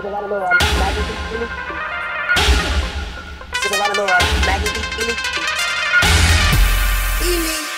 Sudah lama doang, lagi ini. Ini. Ini.